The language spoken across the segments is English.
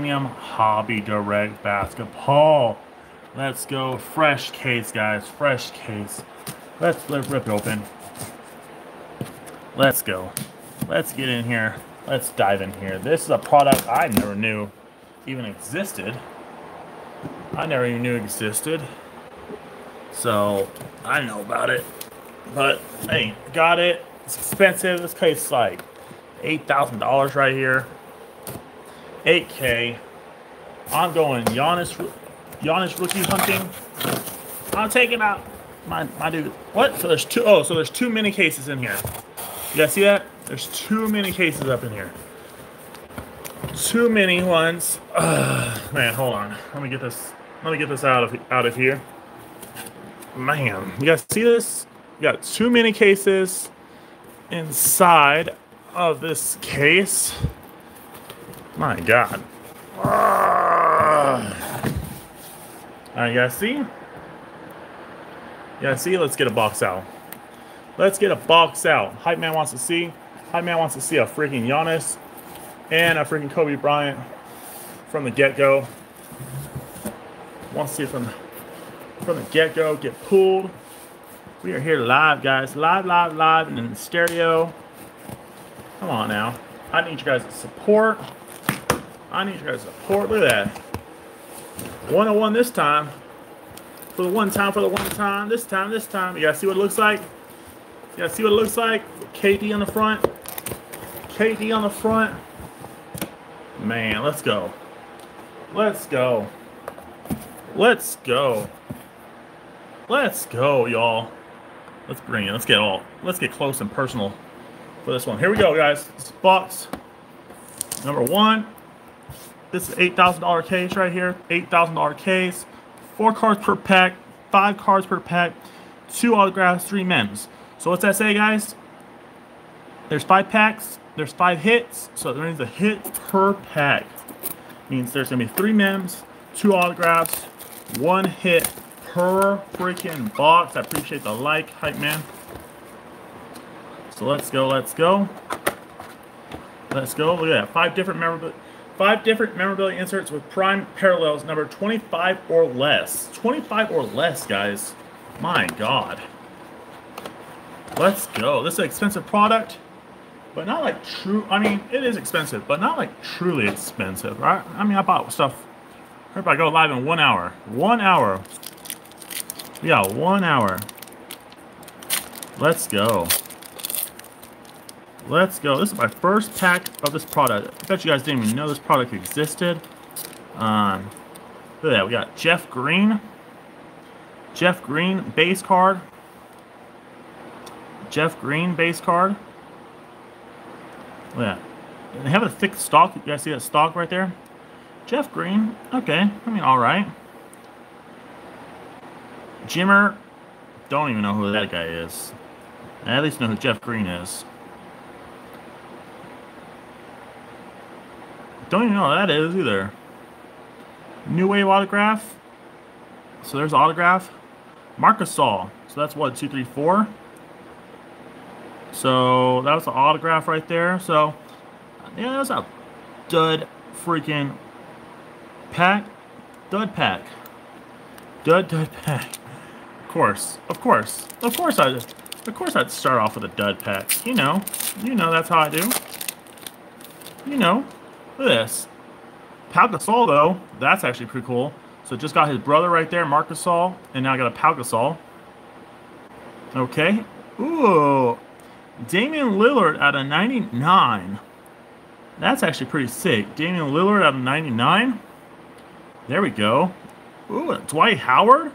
Premium Hobby Direct Basketball. Let's go. Fresh case, guys. Fresh case. Let's, let's rip it open. Let's go. Let's get in here. Let's dive in here. This is a product I never knew even existed. I never even knew existed. So, I know about it. But, hey, got it. It's expensive. This case is like $8,000 right here. 8K. I'm going Giannis, Giannis rookie hunting. I'm taking out my, my dude. What? So there's two, oh, so there's two mini cases in here. You guys see that? There's too many cases up in here. Too many ones. Ugh, man, hold on. Let me get this. Let me get this out of out of here. Man, you guys see this? You got too many cases inside of this case. My God. All right, guys see? Guys see? Let's get a box out. Let's get a box out. Hype man wants to see. Hype man wants to see a freaking Giannis and a freaking Kobe Bryant from the get-go. Wants to see from from the get-go. Get pulled. We are here live, guys. Live, live, live, and in stereo. Come on now. I need you guys to support. I need you guys support. Look at that. 101 this time. For the one time, for the one time. This time, this time. You guys see what it looks like? You guys see what it looks like? KD on the front. KD on the front. Man, let's go. Let's go. Let's go. Let's go, y'all. Let's bring it. Let's get all. Let's get close and personal for this one. Here we go, guys. This box number one. This is $8,000 case right here. $8,000 case. Four cards per pack. Five cards per pack. Two autographs, three mems. So what's that say, guys? There's five packs. There's five hits. So that means a hit per pack. Means there's going to be three mems, two autographs, one hit per freaking box. I appreciate the like, hype man. So let's go, let's go. Let's go. Look at that. Five different memorabilia. Five different memorabilia inserts with prime parallels number 25 or less. 25 or less, guys. My God. Let's go. This is an expensive product, but not like true. I mean, it is expensive, but not like truly expensive, right? I mean, I bought stuff. If I go live in one hour, one hour. Yeah, one hour. Let's go. Let's go. This is my first pack of this product. I bet you guys didn't even know this product existed. Um, look at that. We got Jeff Green. Jeff Green base card. Jeff Green base card. Look at that. They have a thick stock. You guys see that stock right there? Jeff Green. Okay. I mean, all right. Jimmer. Don't even know who that guy is. I at least know who Jeff Green is. Don't even know who that is either. New Wave autograph. So there's autograph. Marc Gasol. So that's what, two, three, four? So that was an autograph right there. So yeah, that's a dud freaking pack. Dud pack. Dud dud pack. Of course. Of course. Of course I of course I'd start off with a dud pack. You know. You know that's how I do. You know. This. Pau Gasol though, that's actually pretty cool. So just got his brother right there, Marc Gasol, and now I got a Pau Gasol. Okay. Ooh, Damian Lillard at a 99. That's actually pretty sick. Damian Lillard at a 99. There we go. Ooh, Dwight Howard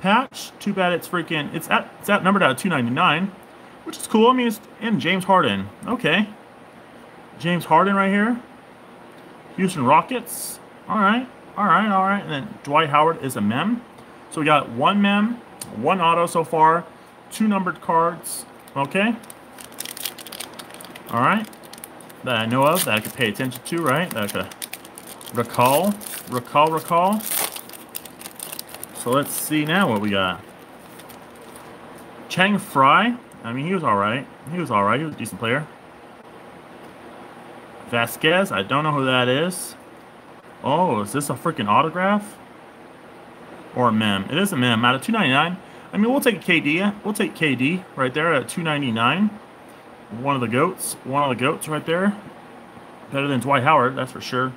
patch. Too bad it's freaking it's at it's at numbered at 299, which is cool. I mean, it's in James Harden. Okay, James Harden right here. Houston Rockets. All right, all right, all right. And then Dwight Howard is a mem. So we got one mem, one auto so far, two numbered cards, Okay. All right. That I know of, that I could pay attention to, right? That I could recall, recall, recall. So let's see now what we got. Channing Frye. I mean, he was all right. He was all right. He was a decent player. Vasquez. I don't know who that is. Oh, is this a freaking autograph? Or a mem? It is a mem. Out of 299. I mean, we'll take KD. We'll take KD right there at 299. One of the goats. One of the goats right there. Better than Dwight Howard, that's for sure.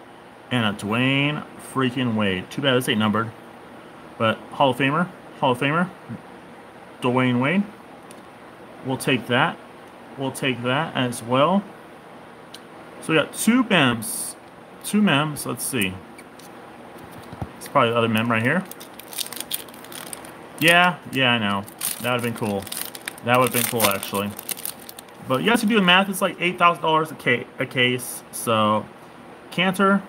And a Dwyane freaking Wade. Too bad this ain't numbered. But Hall of Famer. Hall of Famer. Dwyane Wade. We'll take that. We'll take that as well. So we got two MEMs. Two MEMs. Let's see. It's probably the other MEM right here. Yeah, yeah, I know. That would have been cool. That would have been cool, actually. But you guys can do the math. It's like $8,000 a, ca a case. So, Kanter.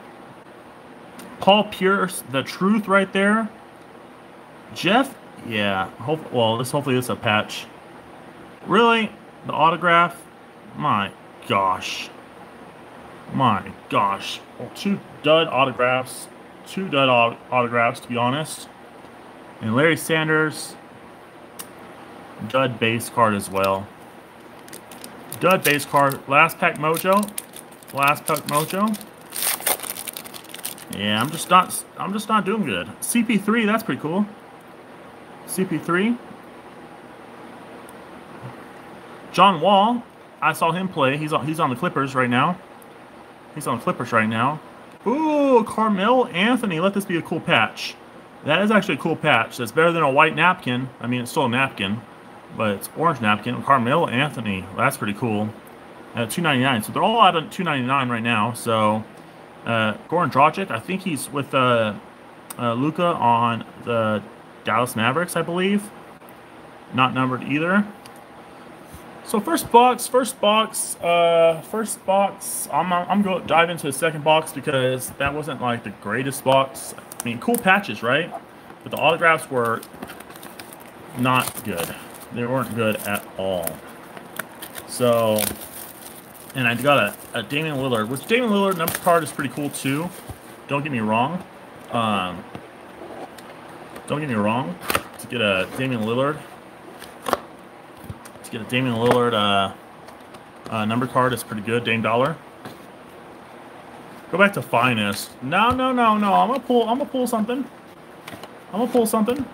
Paul Pierce, the truth right there. Jeff, yeah. Hope, well, this hopefully this is a patch. Really? The autograph? My gosh. My gosh. Well, two dud autographs. Two dud autographs, to be honest. And Larry Sanders, dud base card as well. Dud base card. Last pack mojo. Last pack mojo. Yeah, I'm just not I'm just not doing good. CP3, that's pretty cool. CP3. John Wall, I saw him play. He's on he's on the Clippers right now. He's on the Clippers right now. Ooh, Carmelo Anthony. Let this be a cool patch. That is actually a cool patch. That's better than a white napkin. I mean, it's still a napkin, but it's orange napkin. Carmelo Anthony. That's pretty cool. At 299. So they're all out at 299 right now. So uh, Goran Dragic, I think he's with uh, uh, Luka on the Dallas Mavericks, I believe. Not numbered either. So first box, first box, uh, first box. I'm I'm going to dive into the second box because that wasn't like the greatest box. I mean, cool patches, right? But the autographs were not good. They weren't good at all. So, and I got a, a Damian Lillard, which Damian Lillard number card is pretty cool too. Don't get me wrong. Um, don't get me wrong. To get a Damian Lillard, get a Damian Lillard uh, uh, number card It's pretty good. Dame Dollar. Go back to finest. No, no, no, no. I'm gonna pull. I'm gonna pull something. I'm gonna pull something.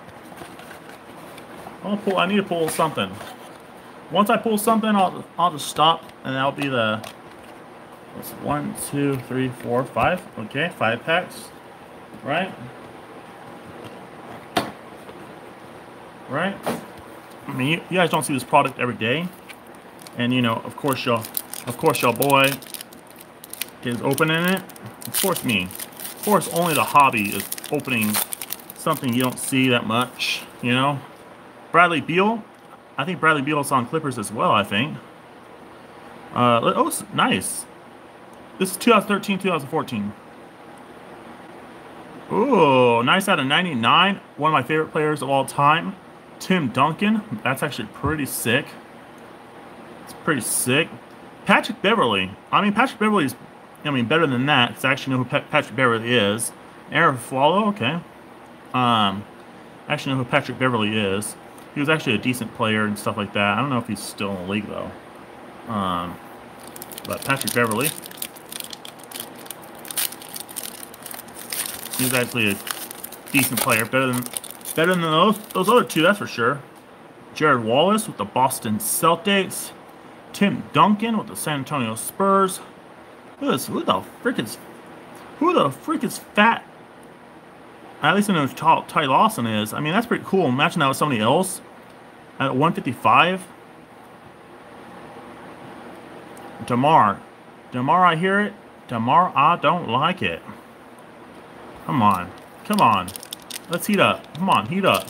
I'm gonna pull. I need to pull something. Once I pull something, I'll I'll just stop, and that'll be the. What's one, two, three, four, five. Okay, five packs. Right. Right. I mean, you, you guys don't see this product every day, and you know, of course, y'all, of course, y'all boy is opening it. Of course me. Of course only the hobby is opening something you don't see that much, you know? Bradley Beal. I think Bradley Beal's on Clippers as well, I think. Uh, oh, nice. This is 2013, 2014. Ooh, nice out of 99. One of my favorite players of all time. Tim Duncan. That's actually pretty sick. It's pretty sick. Patrick Beverley. I mean, Patrick Beverley's I mean, better than that, It's actually know who Patrick Beverley is. Arron Afflalo, okay. Um, actually know who Patrick Beverley is. He was actually a decent player and stuff like that. I don't know if he's still in the league, though. Um, but Patrick Beverley. He was actually a decent player. Better than better than those, those other two, that's for sure. Gerald Wallace with the Boston Celtics. Tim Duncan with the San Antonio Spurs. Who is who the frick is who the frick is fat? At least I know who Ty Lawson is. I mean, that's pretty cool. Imagine that with somebody else at 155. Demar. Demar, I hear it. Demar, I don't like it. Come on. Come on. Let's heat up. Come on, heat up.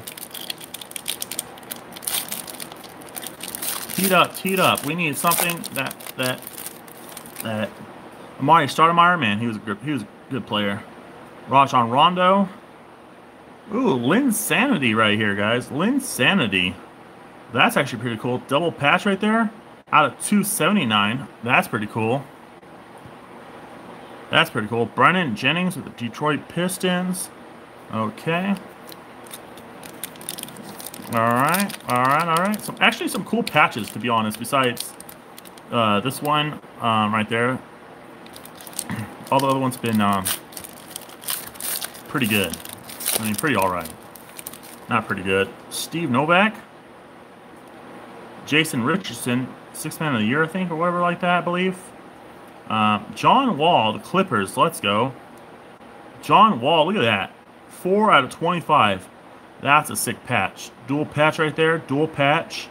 Heat up, heat up. We need something that that that Amar'e Stoudemire, man, he was a good, he was a good player. Rajon Rondo. Ooh, Linsanity right here, guys. Linsanity. That's actually pretty cool. Double patch right there. Out of 279. That's pretty cool. That's pretty cool. Brandon Jennings with the Detroit Pistons. Okay. Alright, alright, alright. So actually some cool patches, to be honest, besides uh, this one um, right there all the other ones been um, pretty good. I mean, pretty all right. Not pretty good. Steve Novak. Jason Richardson, six man of the year, I think, or whatever like that, I believe. Uh, John Wall, the Clippers. Let's go. John Wall, look at that. Four out of 25. That's a sick patch. Dual patch right there. Dual patch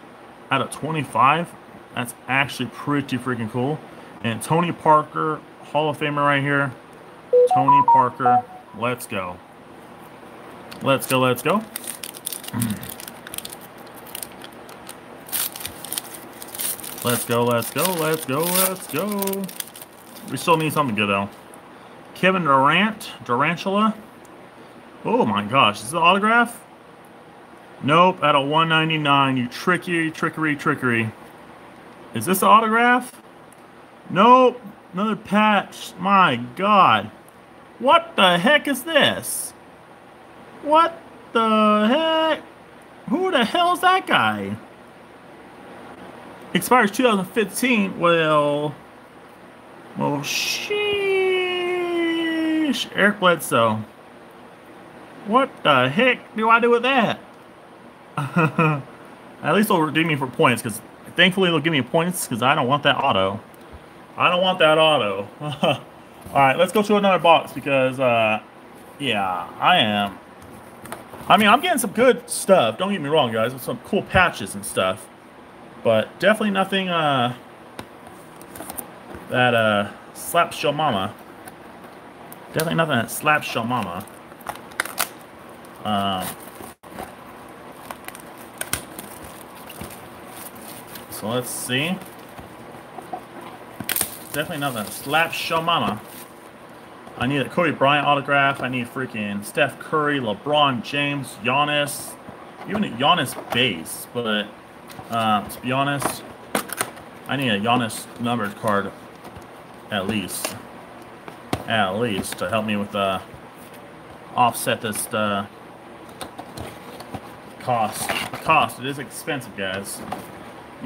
out of 25. That's actually pretty freaking cool. And Tony Parker, Hall of Famer right here. Tony Parker. Let's go. Let's go, let's go. Let's go, let's go, let's go, let's go. We still need something good, though. Kevin Durant, Durantula. Oh my gosh, is this an autograph? Nope, at a 199, you tricky, trickery, trickery. Is this an autograph? Nope, another patch. My god. What the heck is this? What the heck? Who the hell is that guy? Expires 2015. Well, well, sheesh. Eric Bledsoe. What the heck do I do with that? At least they'll redeem me for points, because thankfully they'll give me points, because I don't want that auto. I don't want that auto. Alright, let's go to another box, because, uh, yeah, I am. I mean, I'm getting some good stuff, don't get me wrong, guys, some cool patches and stuff. But definitely nothing, uh, that, uh, slaps your mama. Definitely nothing that slaps your mama. Um, So let's see. Definitely nothing. Slap show mama. I need a Kobe Bryant autograph. I need freaking Steph Curry, LeBron James, Giannis. Even a Giannis base. But uh, to be honest, I need a Giannis numbered card at least. At least to help me with uh, offset this uh, cost. The cost. It is expensive, guys.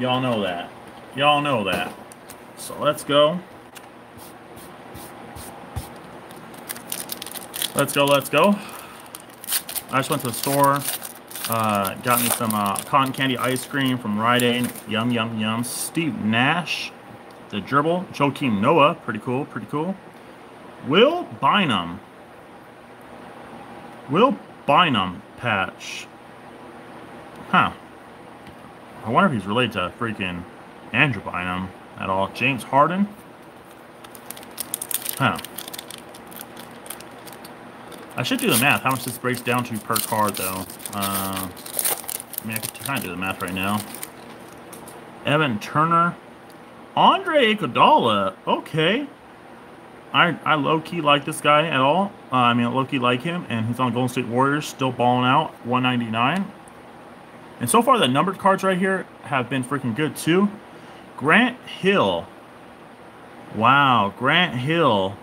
Y'all know that. Y'all know that. So let's go. Let's go, let's go. I just went to the store. Uh, got me some uh, cotton candy ice cream from Rite Aid. Yum, yum, yum. Steve Nash. The Dribble. Joakim Noah. Pretty cool, pretty cool. Will Bynum. Will Bynum patch. I wonder if he's related to freaking Andrew Bynum at all. James Harden? Huh. I should do the math. How much this breaks down to per card, though. Uh, I mean, I could kind of do the math right now. Evan Turner. Andre Iguodala. Okay. I, I low-key like this guy at all. Uh, I mean, low-key like him. And he's on Golden State Warriors. Still balling out. 199. And so far, the numbered cards right here have been freaking good too. Grant Hill. Wow, Grant Hill.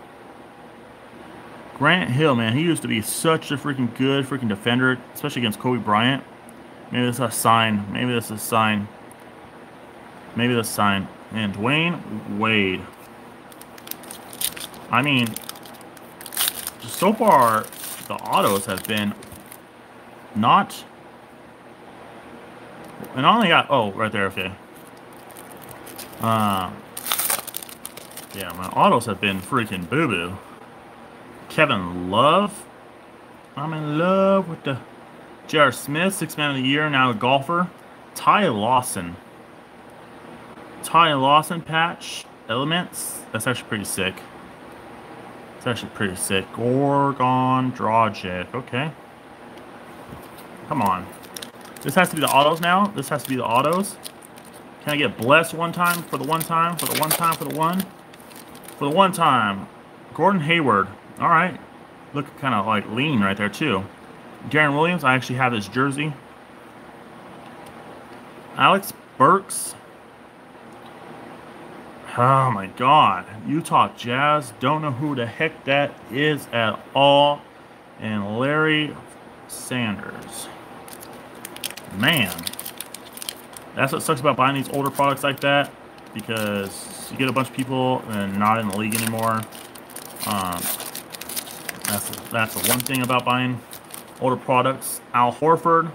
Grant Hill, man, he used to be such a freaking good freaking defender, especially against Kobe Bryant. Maybe this is a sign. Maybe this is a sign. Maybe this is a sign. And Dwyane Wade. I mean, so far, the autos have been not and I only got, oh, right there, okay. Uh, yeah, my autos have been freaking boo-boo. Kevin Love. I'm in love with the J.R. Smith, six man of the year, now a golfer. Ty Lawson. Ty Lawson patch. Elements. That's actually pretty sick. It's actually pretty sick. Goran Dragic. Okay. Come on. This has to be the autos now. This has to be the autos. Can I get blessed one time for the one time? For the one time for the one? For the one time. Gordon Hayward. All right. Look kind of like lean right there too. Deron Williams. I actually have his jersey. Alex Burks. Oh my god. Utah Jazz. Don't know who the heck that is at all. And Larry Sanders. Man. That's what sucks about buying these older products like that. Because you get a bunch of people and not in the league anymore. Um, That's that's the one thing about buying older products. Al Horford,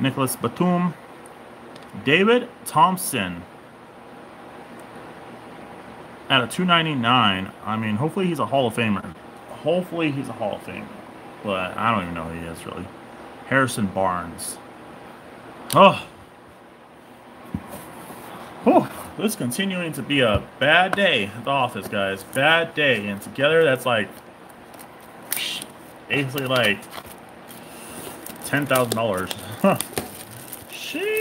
Nicolas Batum, David Thompson at a 299. I mean, hopefully he's a Hall of Famer. Hopefully he's a Hall of Famer. But I don't even know who he is really. Harrison Barnes. Oh. Oh, this is continuing to be a bad day at the office, guys. Bad day. And together, that's like basically like $10,000. Huh. Sheesh.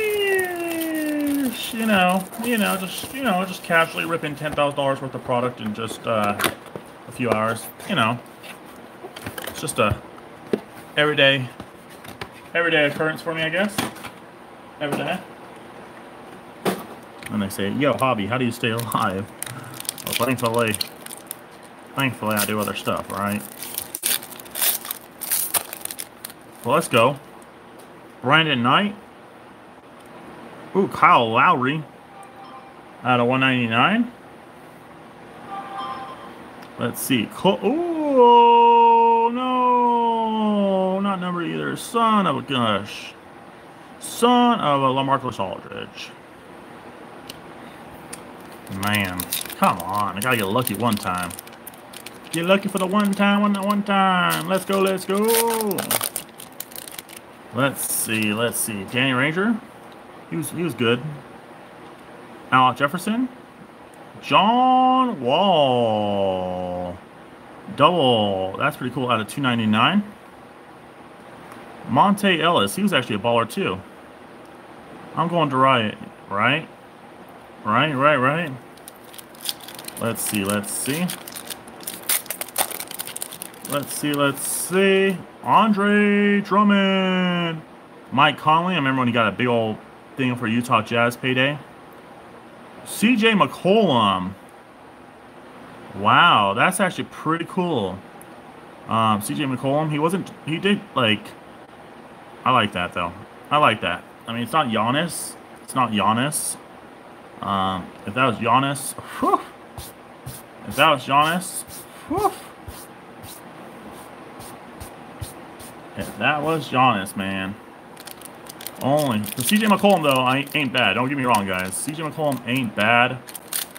You know, you know, just, you know, just casually ripping $10,000 worth of product in just uh, a few hours. You know, it's just a everyday, everyday occurrence for me, I guess. Every day. And they say, yo, hobby, how do you stay alive? Well, thankfully, thankfully I do other stuff, right? Well, let's go. Brandon Knight. Ooh, Kyle Lowry. Out of 199. Let's see. oh, no. Not Son of a gosh. Son of a LaMarcus Aldridge. Man, come on. I gotta get lucky one time. Get lucky for the one time, one, one time. Let's go, let's go. Let's see, let's see. Danny Granger. He was he was good. Al Jefferson. John Wall. Double. That's pretty cool out of 299. Monta Ellis. He was actually a baller too. I'm going to right. Right? Right, right, right. Let's see, let's see. Let's see, let's see. Andre Drummond. Mike Conley. I remember when he got a big old thing for Utah Jazz payday. CJ McCollum. Wow, that's actually pretty cool. Um, CJ McCollum, he wasn't, he did, like, I like that, though. I like that. I mean, it's not Giannis. It's not Giannis. Um, if that was Giannis, whew, if that was Giannis, whew, if that was Giannis, man. Only. The CJ McCollum, though, I ain't bad. Don't get me wrong, guys. CJ McCollum ain't bad.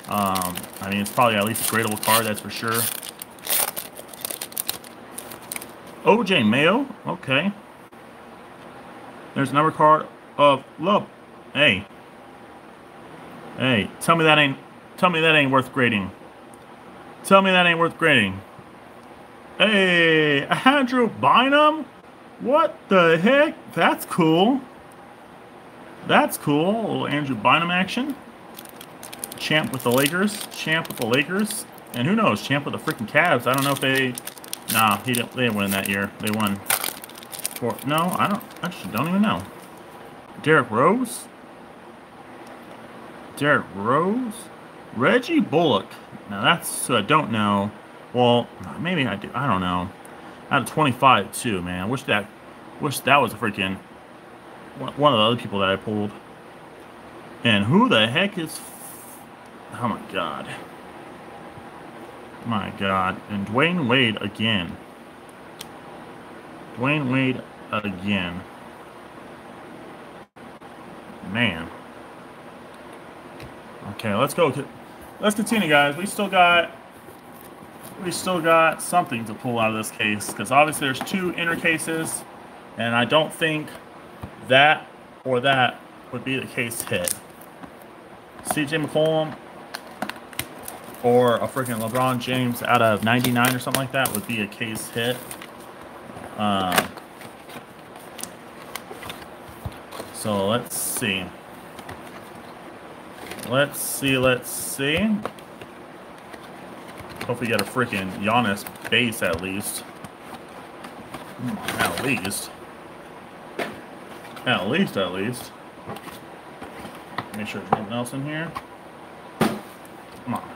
Um, I mean, it's probably at least a gradable card, that's for sure. OJ Mayo. Okay. There's another card of love. Hey. Hey, tell me that ain't tell me that ain't worth grading. Tell me that ain't worth grading. Hey, Andrew Bynum? What the heck? That's cool. That's cool. A little Andrew Bynum action. Champ with the Lakers. Champ with the Lakers. And who knows? Champ with the freaking Cavs. I don't know if they... Nah, he didn't, they didn't win that year. They won... No, I don't... Actually, don't even know. Derrick Rose? Derrick Rose? Reggie Bullock. Now, that's I don't know. Well, maybe I do. I don't know. Out of 25, too, man. I wish that... Wish that was a freaking one of the other people that I pulled. And who the heck is... Oh my god. My god. And Dwyane Wade again. Dwyane Wade again. Man. Okay, let's go. Let's continue, guys. We still got... We still got something to pull out of this case. Because obviously there's two inner cases. And I don't think that or that would be the case hit. CJ McCollum or a freaking LeBron James out of 99 or something like that would be a case hit. Um, so let's see. Let's see, let's see. Hopefully get a freaking Giannis base at least. At least. At least, at least. Make sure there's nothing else in here. Come on.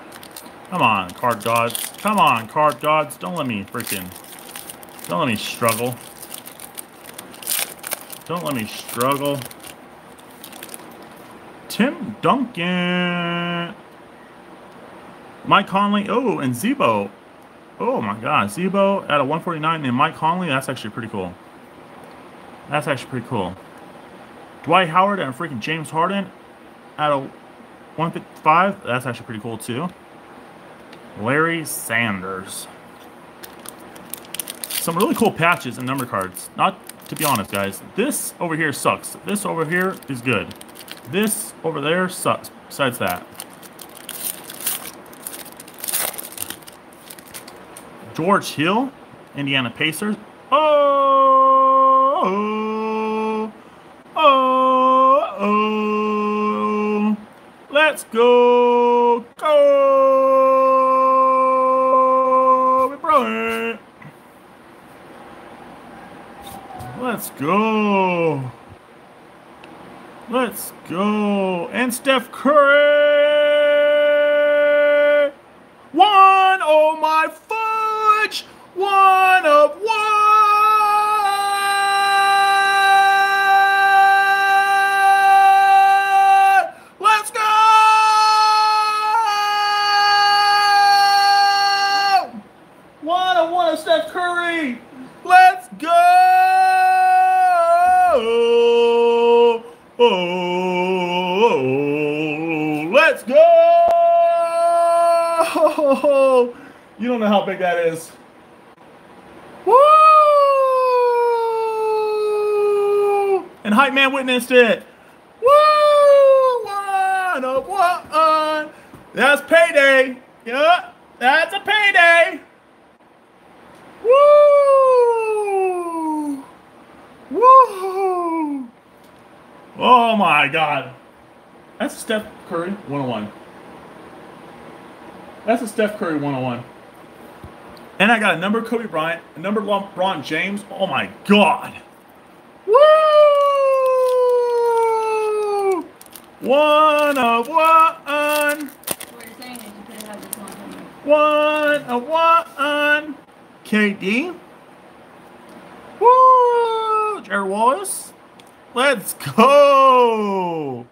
Come on, card gods. Come on, card gods. Don't let me freaking... Don't let me struggle. Don't let me struggle. Tim Duncan. Mike Conley. Oh, and Zebo. Oh my God, Zebo at a 149 and Mike Conley. That's actually pretty cool. That's actually pretty cool. Dwight Howard and freaking James Harden at a 155. That's actually pretty cool too. Larry Sanders. Some really cool patches and number cards. Not to be honest, guys. This over here sucks. This over here is good. This over there sucks. Besides that. George Hill, Indiana Pacers. Oh, oh, oh, oh. let's go, You don't know how big that is. Woo! And Hype Man witnessed it. Woo! One of one. That's payday. Yeah, that's a payday. Woo! Woo! Oh my god. That's Steph Curry 101. That's a Steph Curry 101. And I got a number Kobe Bryant, a number LeBron James. Oh my god. Woo! One of one. One of one. KD. Woo! Gerald Wallace. Let's go.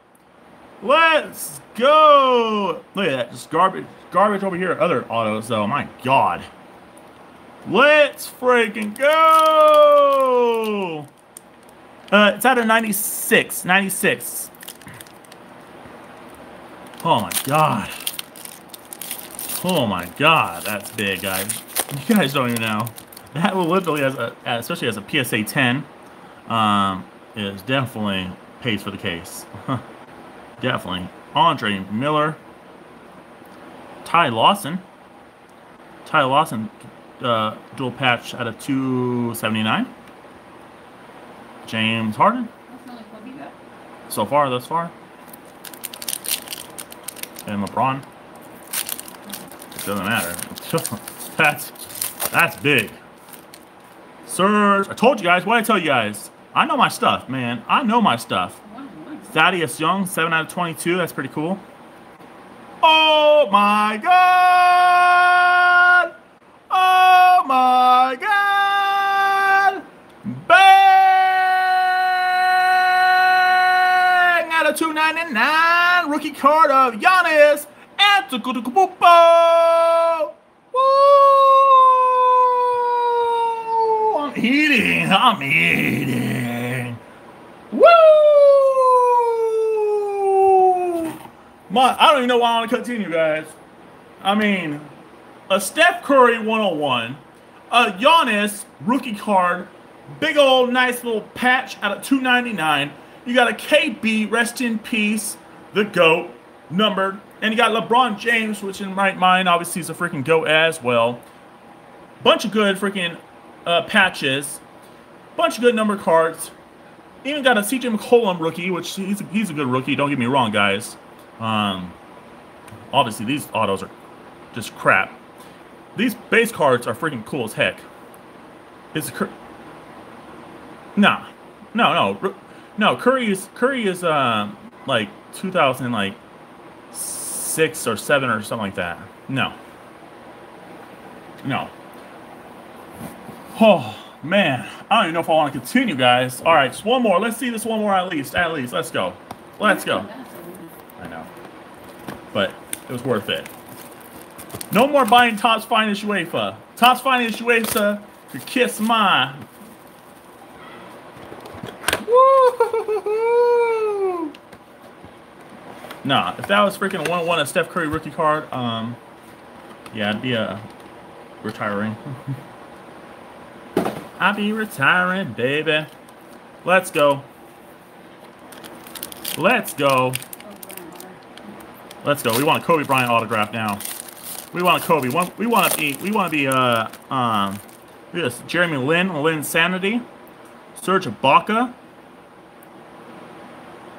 Let's go. Look at that. Just garbage. Garbage over here. Other autos, though. My God. Let's freaking go. Uh, it's out of 96. 96. Oh, my God. Oh, my God. That's big, guys. You guys don't even know. That will literally, as a, especially as a PSA 10, um, is definitely pays for the case. definitely. Andre Miller. Ty Lawson. Ty Lawson uh, dual patch out of 279. James Harden. That's the only club you got? So far, thus far. And LeBron. It doesn't matter. that's that's big. Surge. I told you guys. What I tell you guys? I know my stuff, man. I know my stuff. One and one. Thaddeus Young, 7 out of 22. That's pretty cool. Oh my god! Oh my god! Bang! Out of 299, rookie card of Giannis Antetokounmpo. Woo! I'm eating. I'm eating. My, I don't even know why I want to continue, guys. I mean, a Steph Curry 101, a Giannis rookie card, big old nice little patch out of 299. You got a KB, rest in peace, the GOAT, numbered. And you got LeBron James, which in my mind obviously is a freaking GOAT as well. Bunch of good freaking uh, patches. Bunch of good number cards. Even got a CJ McCollum rookie, which he's a, he's a good rookie. Don't get me wrong, guys. Um, obviously, these autos are just crap. These base cards are freaking cool as heck. Is Cur- no, no, no, no. Curry is Curry is um like 2000 like six or seven or something like that. No, no. Oh man, I don't even know if I want to continue, guys. All right, just one more. Let's see this one more at least. At least, let's go. Let's go. But it was worth it. No more buying Topps Finest UEFA. Topps finest way to, kiss my. Nah, if that was freaking a one-on-one a Steph Curry rookie card, um, yeah, I'd be uh, retiring. I'd be retiring, baby. Let's go. Let's go. Let's go. We want a Kobe Bryant autograph now. We want a Kobe. We want to be. We want to be. Uh, um, this Jeremy Lin, Lin Sanity, Serge Ibaka,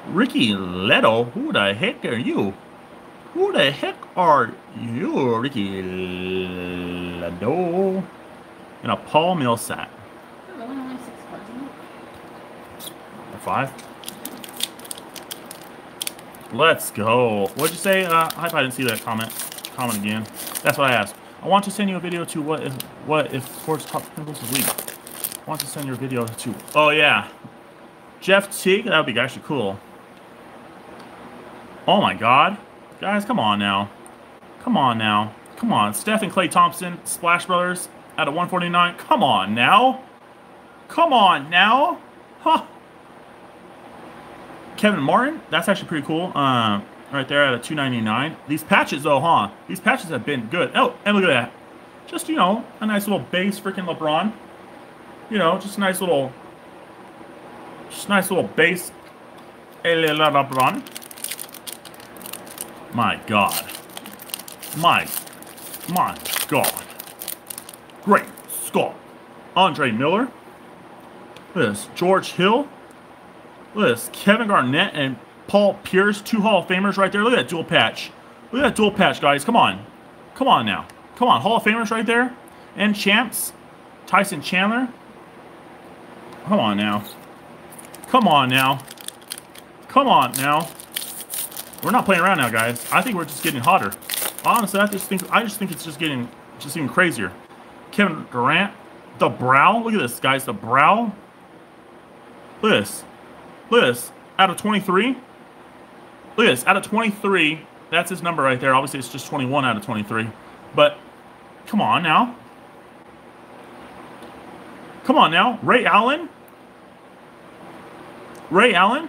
Ricky Ledo. Who the heck are you? Who the heck are you, Ricky Ledo? And a Paul Millsap. Five. Let's go. What'd you say? Uh, I hope I didn't see that comment. Comment again. That's what I asked. I want to send you a video to what if what if sports top pimples is weak. I want to send your video to. Oh yeah, Jeff Teague. That would be actually cool. Oh my God, guys, come on now, come on now, come on. Steph and Klay Thompson, Splash Brothers, at a 149. Come on now, come on now, huh? Kevin Martin, that's actually pretty cool. Uh, right there at a 299. These patches, though, huh? These patches have been good. Oh, and look at that. Just, you know, a nice little base freaking LeBron. You know, just a nice little... Just nice little base LeBron. My God. My, my God. Great Scott. Andre Miller. This George Hill. Look at this. Kevin Garnett and Paul Pierce, two Hall of Famers right there. Look at that dual patch. Look at that dual patch, guys. Come on. Come on now. Come on. Hall of Famers right there. And champs. Tyson Chandler. Come on now. Come on now. Come on now. We're not playing around now, guys. I think we're just getting hotter. Honestly, I just think I just think it's just getting just even crazier. Kevin Durant, the brow. Look at this, guys. The brow. Look at this. Look at this. Out of 23. Look at this. Out of 23. That's his number right there. Obviously, it's just 21 out of 23. But, come on now. Come on now. Ray Allen. Ray Allen.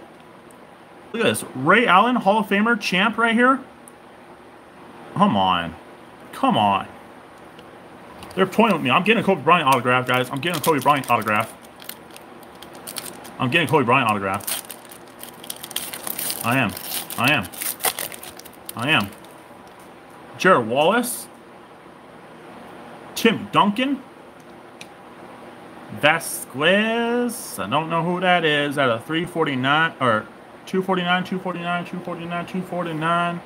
Look at this. Ray Allen, Hall of Famer, champ right here. Come on. Come on. They're toying with me. I'm getting a Kobe Bryant autograph, guys. I'm getting a Kobe Bryant autograph. I'm getting Kobe Bryant autograph. I am. I am. I am. Gerald Wallace. Tim Duncan. Vasquez. I don't know who that is. At a 349 or 249, 249, 249, 249. And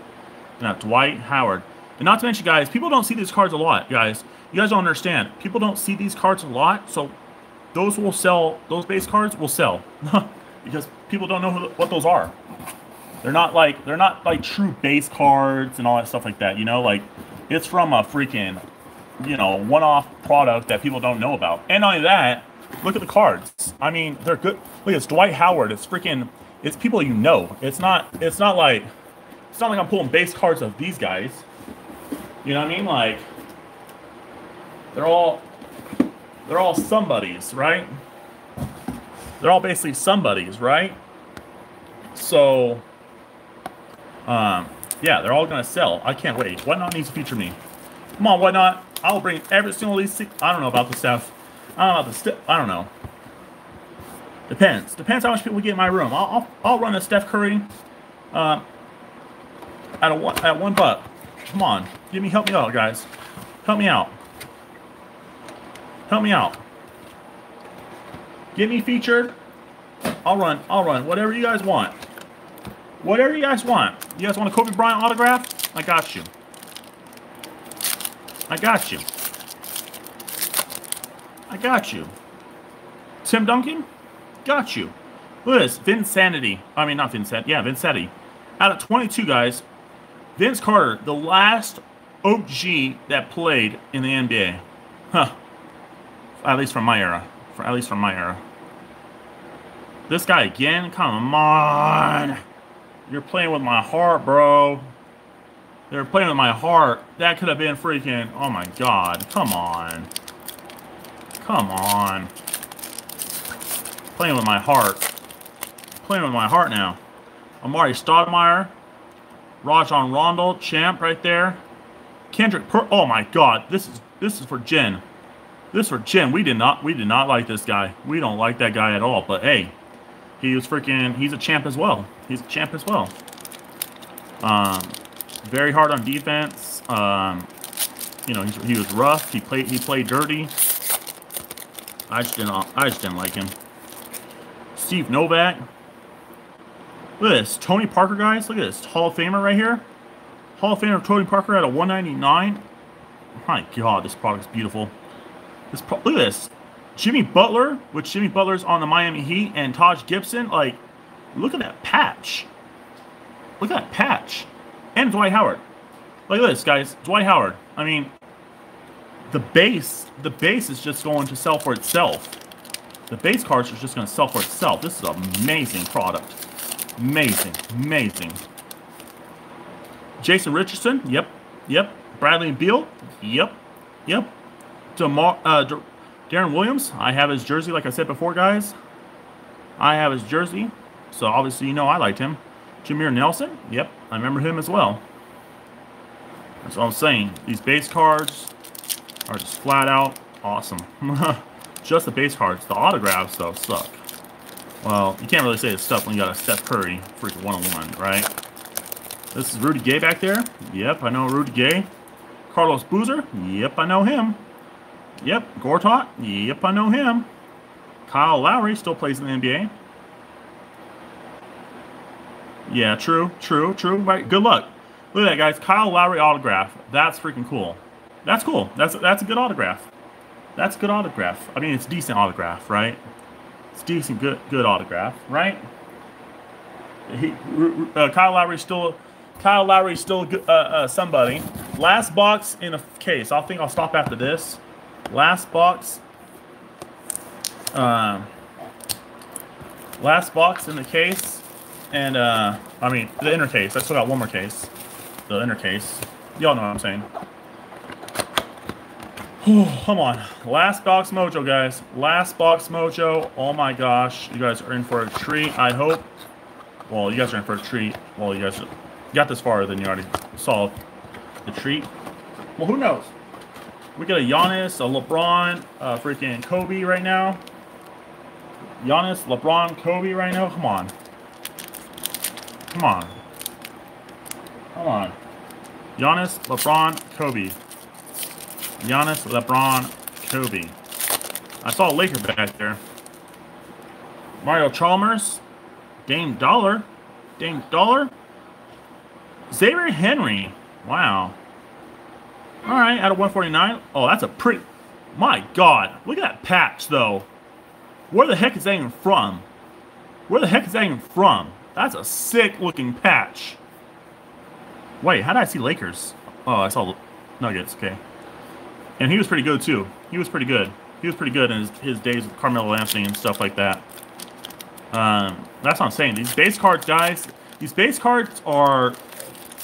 that's Dwight Howard. And not to mention, guys, people don't see these cards a lot, guys. You guys don't understand. People don't see these cards a lot, so those will sell. Those base cards will sell because people don't know who, what those are. They're not like they're not like true base cards and all that stuff like that. You know, like it's from a freaking you know one-off product that people don't know about. And not only that, look at the cards. I mean, they're good. Look, it's Dwight Howard. It's freaking. It's people you know. It's not. It's not like. It's not like I'm pulling base cards of these guys. You know what I mean? Like they're all they're all somebodies, right? They're all basically somebodies, right? So um, yeah, they're all going to sell. I can't wait. Whatnot needs to feature me. Come on, Whatnot. I'll bring every single these. I don't know about the stuff. I don't know about the stuff. I don't know. Depends. Depends how much people get in my room. I'll, I'll, I'll run a Steph Curry uh, at, a one, at one buck. Come on. Give me, help me out, guys. Help me out. Help me out. Get me featured. I'll run. I'll run. Whatever you guys want. Whatever you guys want. You guys want a Kobe Bryant autograph? I got you. I got you. I got you. Tim Duncan? Got you. Look at this. I mean, not Vincent. Yeah, Vincetti. Out of 22 guys, Vince Carter, the last OG that played in the NBA. Huh. At least from my era. For, at least from my era. This guy again? Come on. You're playing with my heart, bro. They're playing with my heart. That could have been freaking... Oh, my God. Come on. Come on. Playing with my heart. Playing with my heart now. Amar'e Stoudemire. Rajon Rondo. Champ right there. Kendrick per Oh, my God. This is this is for Jen. This is for Jen. We did not we did not like this guy. We don't like that guy at all. But, hey. He was freaking... He's a champ as well. He's a champ as well. Um, very hard on defense. Um, you know, he, he was rough. He played he played dirty. I just didn't I just didn't like him. Steve Novak. Look at this. Tony Parker, guys. Look at this. Hall of Famer right here. Hall of Famer Tony Parker at a 199. My God, this product's beautiful. This look at this. Jimmy Butler, which Jimmy Butler's on the Miami Heat, and Taj Gibson. Like, look at that patch. Look at that patch. And Dwight Howard. Look at this, guys. Dwight Howard. I mean, the base, the base is just going to sell for itself. The base cards are just going to sell for itself. This is an amazing product. Amazing. Amazing. Jason Richardson. Yep. Yep. Bradley Beal. Yep. Yep. DeMar, uh, Deron Williams. I have his jersey, like I said before, guys. I have his jersey. So obviously you know I liked him. Jameer Nelson. Yep. I remember him as well. That's what I'm saying. These base cards are just flat out awesome. just the base cards. The autographs, though, suck. Well, you can't really say it's stuff when you got a Steph Curry freaking one-on-one, right? This is Rudy Gay back there. Yep, I know Rudy Gay. Carlos Boozer. Yep, I know him. Yep, Gortat. Yep, I know him. Kyle Lowry still plays in the NBA. Yeah, true, true, true. Right, good luck. Look at that, guys. Kyle Lowry autograph. That's freaking cool. That's cool. That's that's a good autograph. That's a good autograph. I mean, it's decent autograph, right? It's decent, good, good autograph, right? He, uh, Kyle Lowry still, Kyle Lowry still uh, uh, somebody. Last box in a case. I think I'll stop after this. Last box. Um, last box in the case. And, uh, I mean, the inner case. I still got one more case. The inner case. Y'all know what I'm saying. come on. Last box mojo, guys. Last box mojo. Oh my gosh. You guys are in for a treat, I hope. Well, you guys are in for a treat. Well, you guys got this far, then you already saw the treat. Well, who knows? We got a Giannis, a LeBron, a freaking Kobe right now. Giannis, LeBron, Kobe right now. Come on. Come on. Come on. Giannis, LeBron, Kobe. Giannis, LeBron, Kobe. I saw a Laker back there. Mario Chalmers. Dame Dollar. Dame Dollar. Xavier Henry. Wow. All right, out of 149. Oh, that's a pretty... My God. Look at that patch, though. Where the heck is that even from? Where the heck is that even from? That's a sick-looking patch. Wait, how did I see Lakers? Oh, I saw Nuggets. Okay. And he was pretty good, too. He was pretty good. He was pretty good in his, his days with Carmelo Anthony and stuff like that. Um, that's what I'm saying. These base cards, guys, these base cards are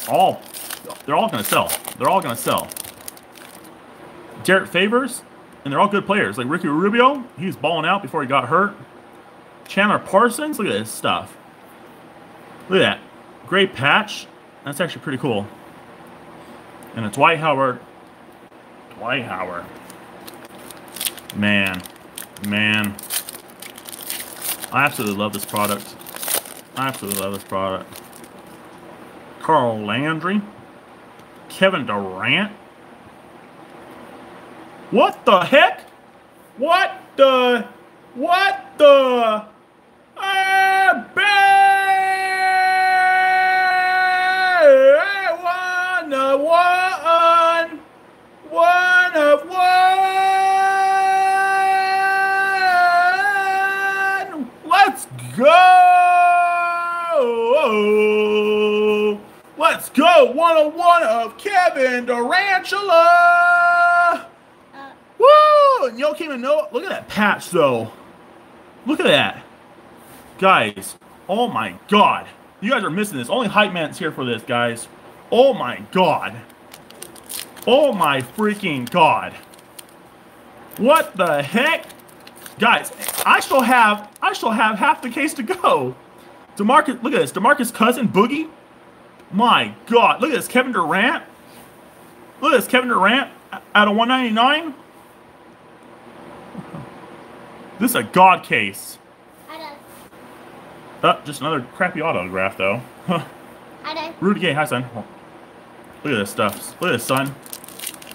all, they're all going to sell. They're all going to sell. Derrick Favors, and they're all good players. Like Ricky Rubio, he was balling out before he got hurt. Chandler Parsons, look at this stuff. Look at that. Great patch. That's actually pretty cool. And it's Dwight Howard. Dwight Howard. Man. Man. I absolutely love this product. I absolutely love this product. Carl Landry. Kevin Durant. What the heck? What the? What the? Patch, though. Look at that. Guys, oh my god. You guys are missing this. Only Hype Man's here for this, guys. Oh my god. Oh my freaking god. What the heck? Guys, I still have I still have half the case to go. DeMarcus, look at this. DeMarcus Cousins Boogie. My god. Look at this. Kevin Durant. Look at this. Kevin Durant out of 199. This is a god case. Oh, just another crappy autograph, though. Rudy Gay, hi, son. Look at this stuff. Look at this, son.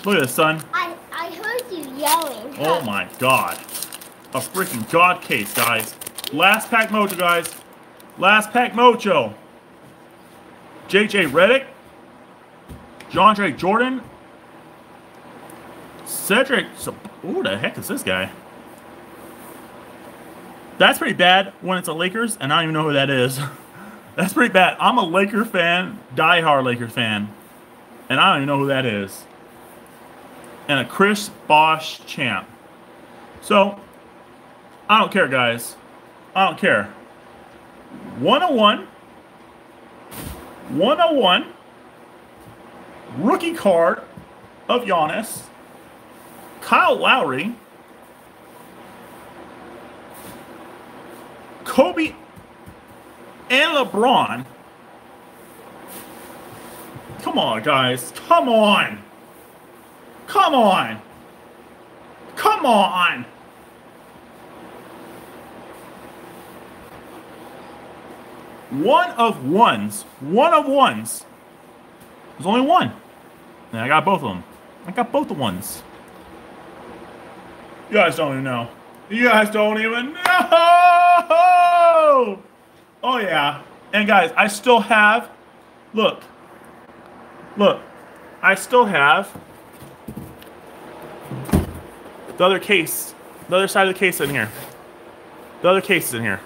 Look at this, son. I, I heard you yelling. Oh, my God. A freaking god case, guys. Last pack mojo, guys. Last pack mojo. JJ Redick. John Drake Jordan. Cedric. Who the heck is this guy? That's pretty bad when it's a Lakers, and I don't even know who that is. That's pretty bad. I'm a Laker fan, diehard Laker fan, and I don't even know who that is. And a Chris Bosh champ. So, I don't care, guys. I don't care. 101. 101. Rookie card of Giannis. Kyle Lowry. Kobe and LeBron. Come on, guys. Come on. Come on. Come on. One of ones. One of ones. There's only one. And I got both of them. I got both the ones. You guys don't even know. You guys don't even know! Oh, yeah. And guys, I still have, look, look, I still have the other case, the other side of the case in here. The other case is in here.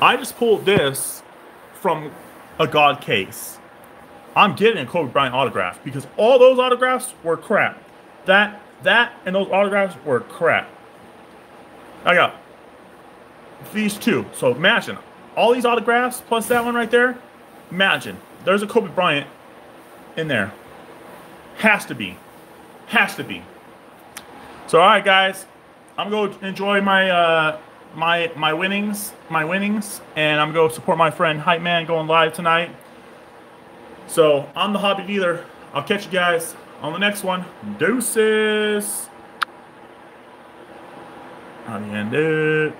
I just pulled this from a God case. I'm getting a Kobe Bryant autograph because all those autographs were crap. That, that, and those autographs were crap. I got these two. So imagine all these autographs plus that one right there. Imagine there's a Kobe Bryant in there. Has to be. Has to be. So all right, guys, I'm gonna go enjoy my uh, my my winnings, my winnings, and I'm gonna go support my friend Hype Man going live tonight. So I'm the hobby dealer. I'll catch you guys on the next one. Deuces. On the end it.